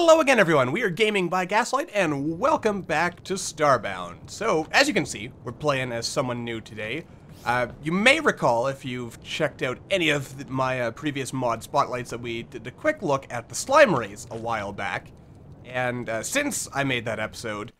Hello again, everyone. We are Gaming by Gaslight, and welcome back to Starbound. So, as you can see, we're playing as someone new today. Uh, you may recall, if you've checked out any of the, my uh, previous mod spotlights, that we did a quick look at the Slime Race a while back. And uh, since I made that episode,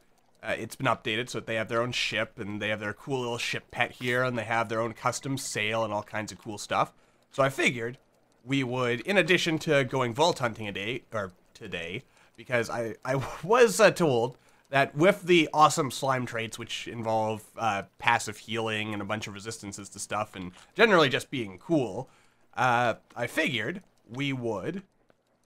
uh, it's been updated so that they have their own ship, and they have their cool little ship pet here, and they have their own custom sail and all kinds of cool stuff. So I figured we would, in addition to going vault hunting a day, or today, because I, I was uh, told that with the awesome slime traits, which involve uh, passive healing and a bunch of resistances to stuff, and generally just being cool, uh, I figured we would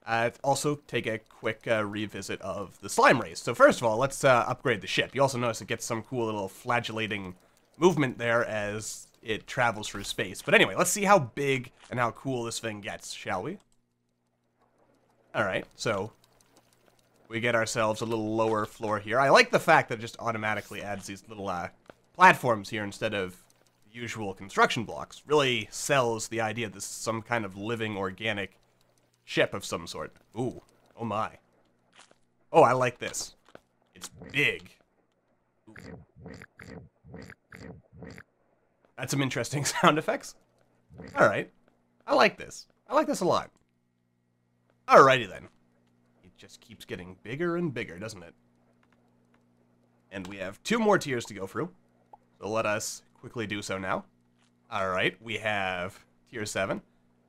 uh, also take a quick uh, revisit of the slime race. So first of all, let's uh, upgrade the ship. You also notice it gets some cool little flagellating movement there as it travels through space. But anyway, let's see how big and how cool this thing gets, shall we? Alright, so we get ourselves a little lower floor here. I like the fact that it just automatically adds these little uh, platforms here instead of usual construction blocks. Really sells the idea that this is some kind of living organic ship of some sort. Ooh, oh my. Oh, I like this. It's big. That's some interesting sound effects. Alright. I like this. I like this a lot. Alrighty then. It just keeps getting bigger and bigger, doesn't it? And we have two more tiers to go through. So let us quickly do so now. Alright, we have tier 7.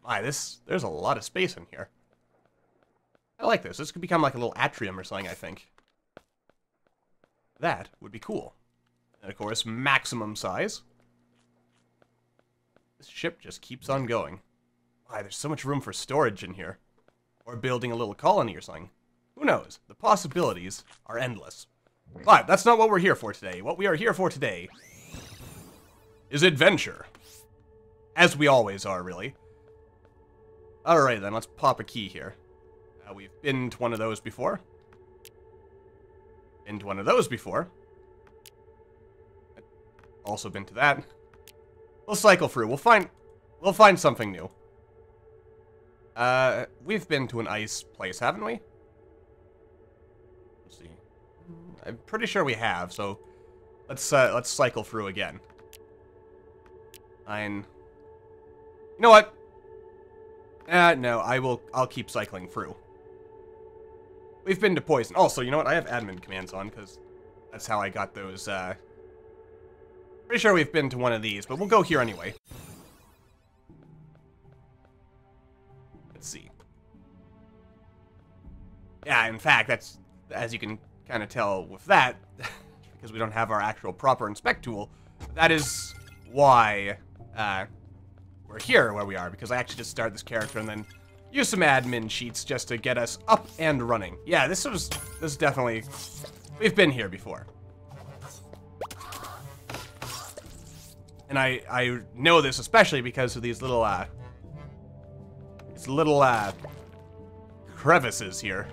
My, this, there's a lot of space in here. I like this. This could become like a little atrium or something, I think. That would be cool. And of course, maximum size. This ship just keeps on going. Why, there's so much room for storage in here. Or building a little colony or something. Who knows? The possibilities are endless. But that's not what we're here for today. What we are here for today is adventure. As we always are, really. Alright then, let's pop a key here. Uh, we've been to one of those before. Been to one of those before. Also been to that. We'll cycle through. We'll find we'll find something new. Uh, we've been to an ice place, haven't we? Let's see. I'm pretty sure we have, so let's uh, let's cycle through again. Fine. You know what? Uh, no, I will. I'll keep cycling through. We've been to poison. Also, you know what? I have admin commands on because that's how I got those. Uh, pretty sure we've been to one of these, but we'll go here anyway. Yeah, in fact, that's as you can kind of tell with that, because we don't have our actual proper inspect tool. That is why uh, we're here where we are, because I actually just started this character and then use some admin sheets just to get us up and running. Yeah, this was, this is definitely, we've been here before. And I, I know this especially because of these little, uh, these little, uh, crevices here.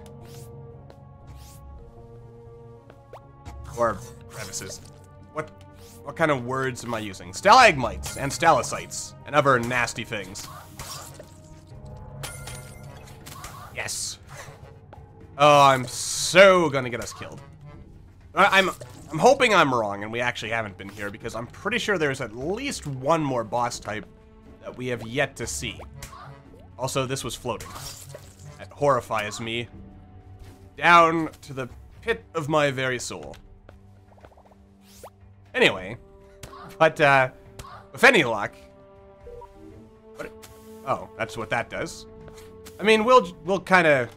Or crevices. What, what kind of words am I using? Stalagmites and stalactites and other nasty things. Yes. Oh, I'm so gonna get us killed. Uh, I'm I'm hoping I'm wrong and we actually haven't been here because I'm pretty sure there's at least one more boss type that we have yet to see. Also, this was floating. That horrifies me. Down to the pit of my very soul. Anyway, but uh, with any luck... What, oh, that's what that does. I mean, we'll we'll kind of,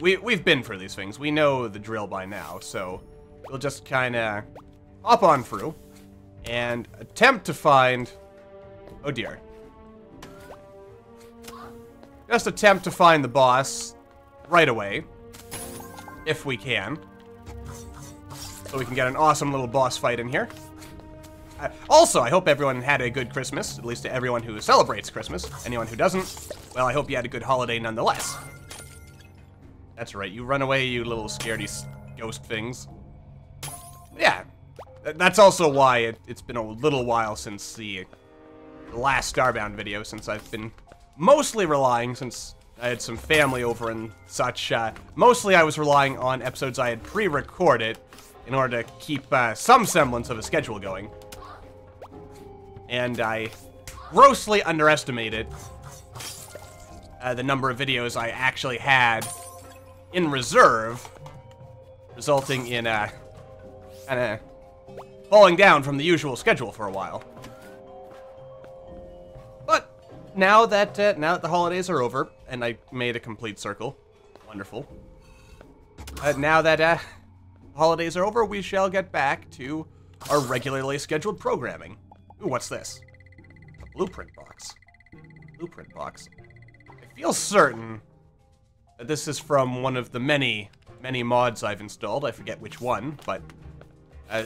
we we've been for these things. We know the drill by now, so we'll just kind of hop on through and attempt to find. Oh dear. Just attempt to find the boss right away, if we can, so we can get an awesome little boss fight in here. Also, I hope everyone had a good Christmas, at least to everyone who celebrates Christmas. Anyone who doesn't, well, I hope you had a good holiday nonetheless. That's right, you run away, you little scaredy ghost things. Yeah, that's also why it, has been a little while since the last Starbound video, since I've been mostly relying, since I had some family over and such. Uh, mostly I was relying on episodes I had pre-recorded in order to keep uh, some semblance of a schedule going. And I grossly underestimated uh, the number of videos I actually had in reserve, resulting in uh, kind of falling down from the usual schedule for a while. But now that uh, now that the holidays are over, and I made a complete circle, wonderful. Uh, now that uh, holidays are over, we shall get back to our regularly scheduled programming. Ooh, what's this? A blueprint box. Blueprint box. I feel certain that this is from one of the many, many mods I've installed. I forget which one, but uh,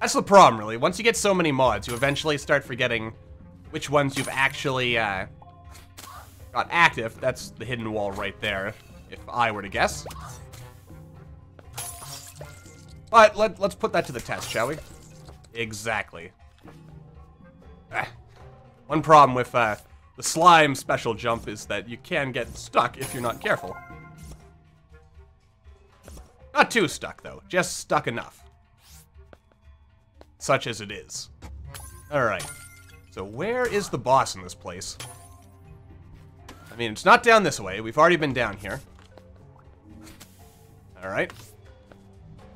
that's the problem, really. Once you get so many mods, you eventually start forgetting which ones you've actually uh, got active. That's the hidden wall right there, if I were to guess. But let, let's put that to the test, shall we? Exactly. Ah. One problem with uh, the slime special jump is that you can get stuck if you're not careful. Not too stuck, though. Just stuck enough. Such as it is. Alright. So where is the boss in this place? I mean, it's not down this way. We've already been down here. Alright.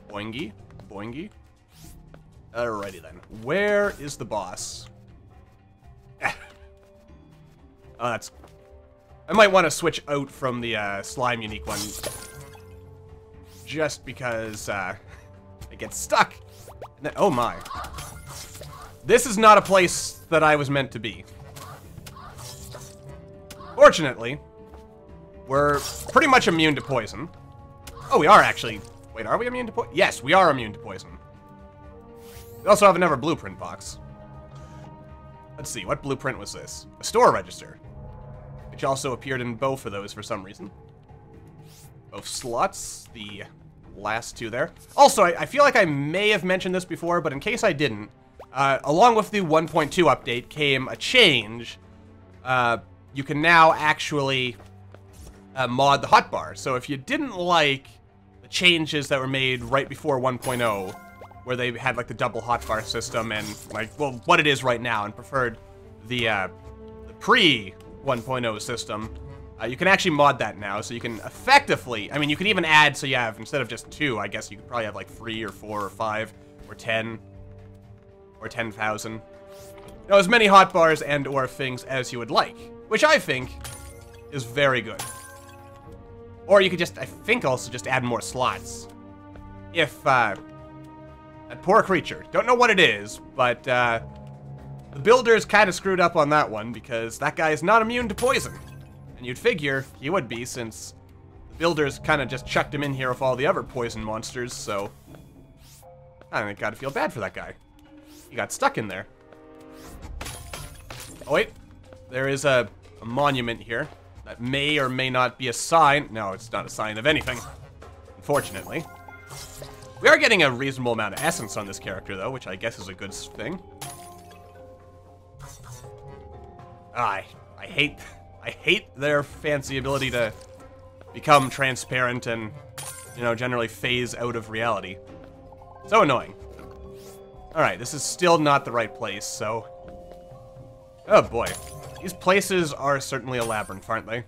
Boingy. Boingy. Alrighty then. Where is the boss? oh, that's... I might want to switch out from the uh, slime unique one. Just because uh, I get stuck. Then, oh my. This is not a place that I was meant to be. Fortunately, we're pretty much immune to poison. Oh, we are actually Wait, are we immune to poison? Yes, we are immune to poison. We also have another blueprint box. Let's see, what blueprint was this? A store register. Which also appeared in both of those for some reason. Both slots, the last two there. Also, I, I feel like I may have mentioned this before, but in case I didn't, uh, along with the 1.2 update came a change. Uh, you can now actually uh, mod the hotbar. So if you didn't like the changes that were made right before 1.0, where they had like the double hotbar system and like, well, what it is right now, and preferred the, uh, the pre 1.0 system. Uh, you can actually mod that now, so you can effectively, I mean, you can even add, so you have, instead of just two, I guess you could probably have like three or four or five or ten or 10,000. You know, as many hotbars and or things as you would like, which I think is very good. Or you could just, I think also just add more slots. If, uh, that poor creature. Don't know what it is, but, uh, the builders kind of screwed up on that one because that guy is not immune to poison. And you'd figure he would be since the builders kind of just chucked him in here with all the other poison monsters, so... I think gotta feel bad for that guy. He got stuck in there. Oh wait, there is a, a monument here. That may or may not be a sign. No, it's not a sign of anything. Unfortunately. We are getting a reasonable amount of essence on this character, though, which I guess is a good thing. Ah, I, I hate, I hate their fancy ability to become transparent and, you know, generally phase out of reality. So annoying. Alright, this is still not the right place, so... Oh boy. These places are certainly a labyrinth, aren't they?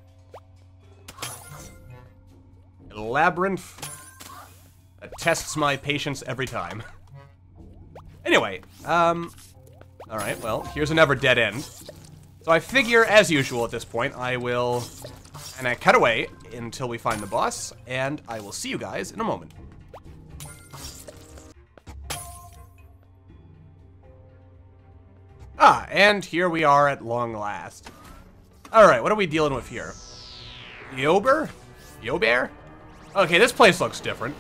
A labyrinth tests my patience every time. Anyway, um... Alright, well, here's another dead end. So I figure, as usual at this point, I will... And I cut away until we find the boss, and I will see you guys in a moment. Ah, and here we are at long last. Alright, what are we dealing with here? Yober? Yobear? Okay, this place looks different.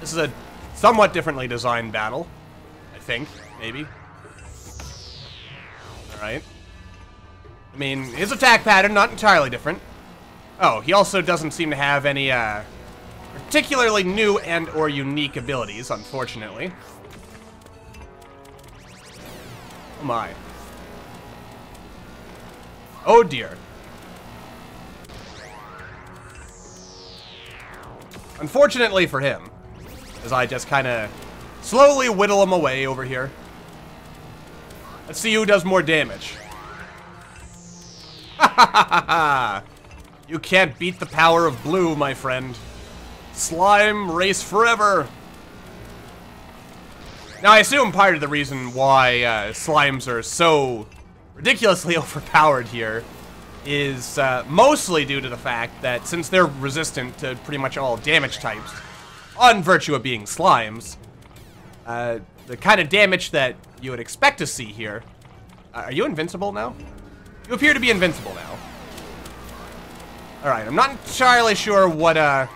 This is a somewhat differently designed battle. I think, maybe. Alright. I mean, his attack pattern, not entirely different. Oh, he also doesn't seem to have any, uh, particularly new and or unique abilities, unfortunately. Oh my. Oh dear. Unfortunately for him, as I just kind of slowly whittle them away over here. Let's see who does more damage. You can't beat the power of blue, my friend. Slime race forever! Now, I assume part of the reason why uh, slimes are so ridiculously overpowered here is uh, mostly due to the fact that since they're resistant to pretty much all damage types, on virtue of being slimes, uh, the kind of damage that you would expect to see here... Uh, are you invincible now? You appear to be invincible now. Alright, I'm not entirely sure what, uh,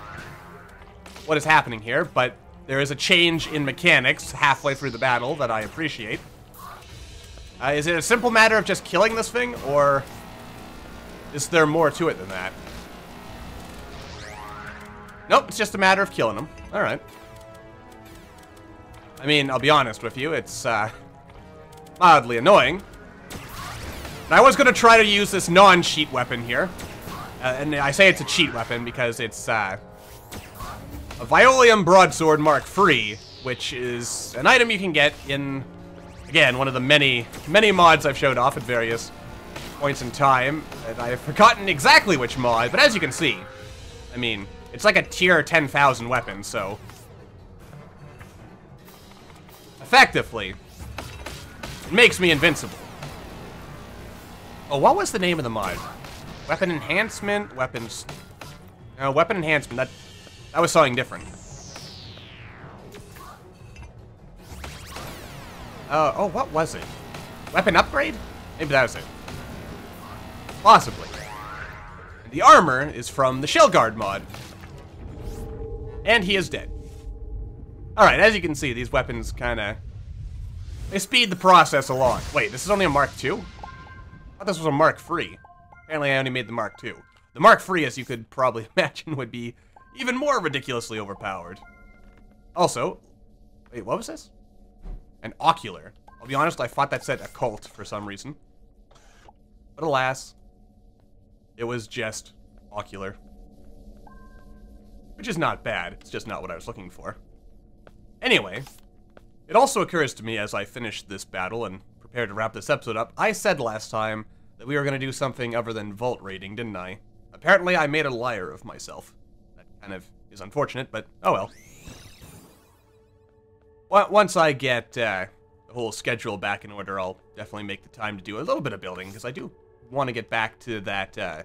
what is happening here, but there is a change in mechanics halfway through the battle that I appreciate. Uh, is it a simple matter of just killing this thing, or is there more to it than that? Nope, it's just a matter of killing him. Alright. I mean, I'll be honest with you, it's, uh, mildly annoying. And I was to try to use this non-cheat weapon here. Uh, and I say it's a cheat weapon because it's, uh, a Violium Broadsword Mark III, which is an item you can get in, again, one of the many, many mods I've showed off at various points in time. And I've forgotten exactly which mod, but as you can see, I mean, it's like a tier 10,000 weapon, so... Effectively, it makes me invincible. Oh, what was the name of the mod? Weapon enhancement, weapons... No, weapon enhancement, that, that was something different. Uh, oh, what was it? Weapon upgrade? Maybe that was it. Possibly. The armor is from the Shell Guard mod. And he is dead. Alright, as you can see, these weapons kind of... They speed the process along. Wait, this is only a Mark II? I thought this was a Mark III. Apparently I only made the Mark II. The Mark III, as you could probably imagine, would be even more ridiculously overpowered. Also, wait, what was this? An ocular. I'll be honest, I thought that said occult for some reason. But alas, it was just ocular. Which is not bad, it's just not what I was looking for. Anyway, it also occurs to me as I finish this battle and prepare to wrap this episode up, I said last time that we were going to do something other than vault raiding, didn't I? Apparently I made a liar of myself. That kind of is unfortunate, but oh well. Once I get uh, the whole schedule back in order, I'll definitely make the time to do a little bit of building, because I do want to get back to that, uh,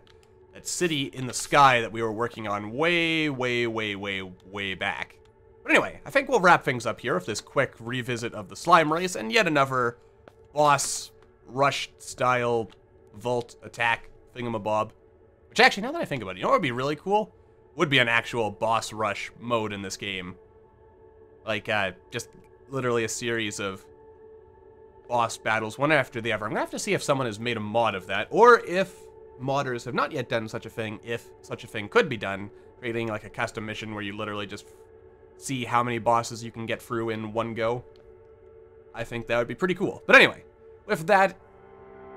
that city in the sky that we were working on way, way, way, way, way back. But anyway, I think we'll wrap things up here with this quick revisit of the slime race and yet another boss rush style vault attack thingamabob. Which actually, now that I think about it, you know what would be really cool? Would be an actual boss rush mode in this game. Like, uh, just literally a series of boss battles, one after the other. I'm gonna have to see if someone has made a mod of that, or if modders have not yet done such a thing, if such a thing could be done, creating like a custom mission where you literally just see how many bosses you can get through in one go. I think that would be pretty cool. But anyway, with that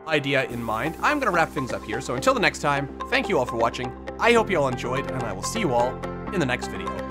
idea in mind, I'm going to wrap things up here. So until the next time, thank you all for watching. I hope you all enjoyed, and I will see you all in the next video.